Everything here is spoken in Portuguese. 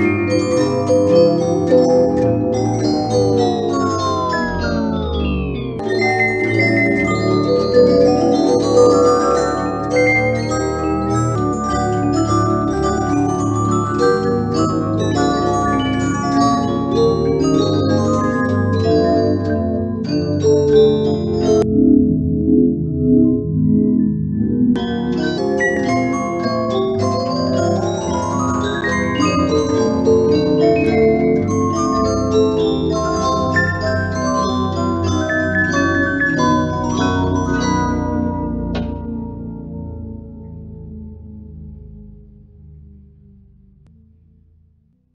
Música